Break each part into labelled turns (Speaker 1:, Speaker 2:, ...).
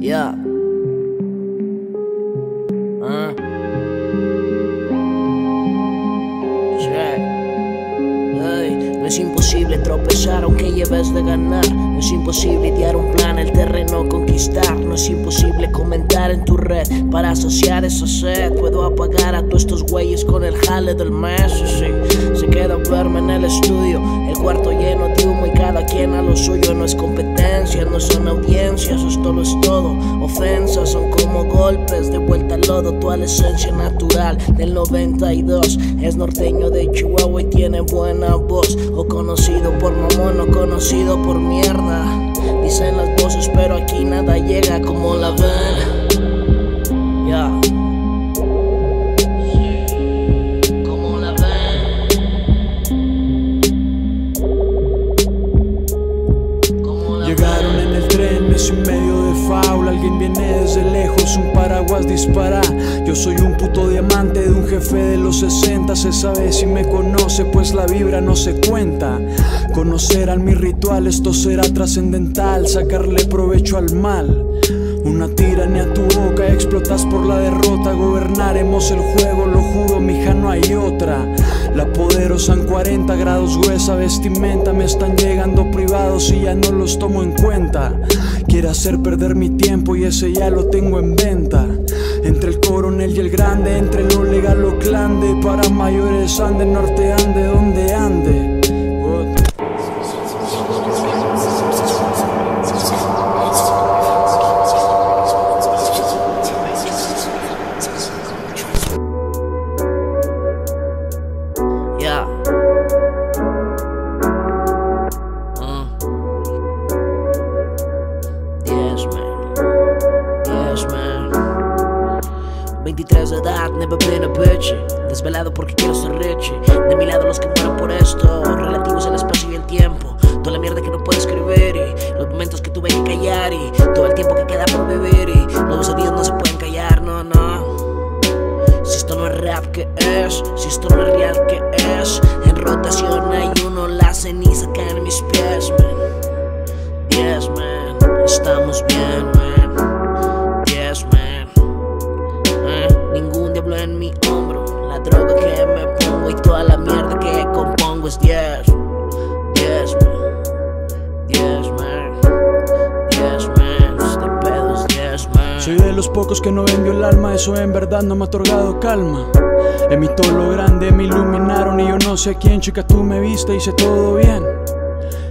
Speaker 1: Yeah. Uh. No es imposible tropezar aunque lleves de ganar. No es imposible idear un plan, el terreno conquistar. No es imposible comentar en tu red para asociar esa sed. Puedo apagar a todos estos güeyes con el jale del mes. Sí, a verme en el estudio, el cuarto lleno de humo y cada quien a lo suyo. No es competencia, no son audiencias, esto lo es todo. Ofensas son como golpes de vuelta al lodo. Tu esencia natural del 92 es norteño de Chihuahua y tiene buena voz. O conocido por mamón o conocido por mierda. Dicen las voces, pero aquí nada llega como la ven.
Speaker 2: El tren, es un medio de faula. Alguien viene desde lejos, un paraguas dispara. Yo soy un puto diamante de un jefe de los 60. Se sabe si me conoce, pues la vibra no se cuenta. Conocerán mi ritual, esto será trascendental. Sacarle provecho al mal. Una tiranía a tu boca, explotas por la derrota. Gobernaremos el juego, lo juro, mija, no hay otra. La poderosa en 40 grados, gruesa vestimenta. Me están llegando privados y ya no los tomo en cuenta. Quiere hacer perder mi tiempo y ese ya lo tengo en venta. Entre el coronel y el grande, entre lo legal o clande. Para mayores ande, norte ande, donde ande.
Speaker 1: 23 de edad, never been a bitch. Desvelado porque quiero ser rich. De mi lado, los que mueren por esto. Relativos al espacio y el tiempo. Toda la mierda que no puedo escribir. Y los momentos que tuve que callar. Y todo el tiempo que queda por vivir. Y los sonidos no se pueden callar, no, no. Si esto no es rap, ¿qué es? Si esto no es real, ¿qué es? En rotación hay uno, la ceniza cae en mis pies, man. Yes, man. Estamos bien, man. En mi hombro. La droga que me pongo y toda la mierda que compongo es yes. Yes, man. Yes, man. Yes, man. Este pedo es yes, man.
Speaker 2: Soy de los pocos que no vendió el alma, eso en verdad no me ha otorgado calma. Emito lo grande, me iluminaron y yo no sé quién, chica, tú me viste, hice todo bien.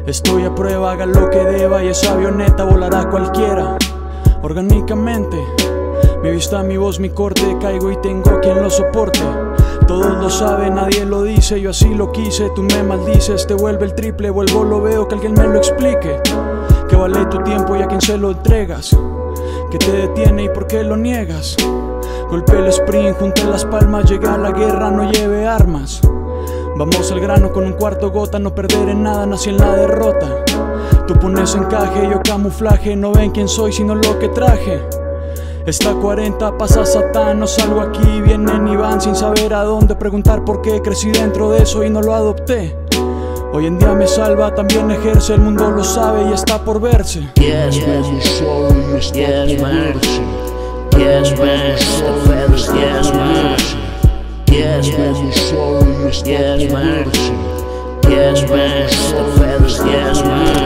Speaker 2: Estoy a prueba, haga lo que deba y esa avioneta volará cualquiera. Orgánicamente, mi vista, mi voz, mi corte, caigo y tengo quien lo soporte. Todos lo saben, nadie lo dice, yo así lo quise, tú me maldices, te vuelve el triple, vuelvo, lo veo, que alguien me lo explique. Que vale tu tiempo y a quien se lo entregas. Que te detiene y por qué lo niegas. Golpe el sprint, junté las palmas, llega a la guerra, no lleve armas. Vamos al grano con un cuarto gota, no perder en nada, nací en la derrota. Tú pones encaje, yo camuflaje, no ven quién soy, sino lo que traje. Está 40, pasa Satán, no salgo aquí, vienen y van sin saber a dónde preguntar por qué crecí dentro de eso y no lo adopté. Hoy en día me salva, también ejerce, el mundo lo sabe y está por verse.
Speaker 1: Yes, man. Yes, man. Yes, man. Yes, man. Yes, man. Yes, man. Yes, man. Yes, man.